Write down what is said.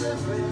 separate.